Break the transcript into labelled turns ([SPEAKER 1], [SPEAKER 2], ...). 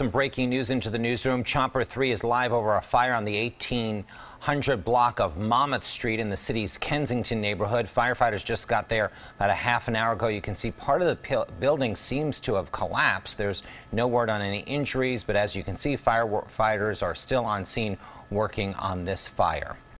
[SPEAKER 1] Some breaking news into the newsroom. Chopper 3 is live over a fire on the 1800 block of Monmouth Street in the city's Kensington neighborhood. Firefighters just got there about a half an hour ago. You can see part of the building seems to have collapsed. There's no word on any injuries, but as you can see, firefighters are still on scene working on this fire.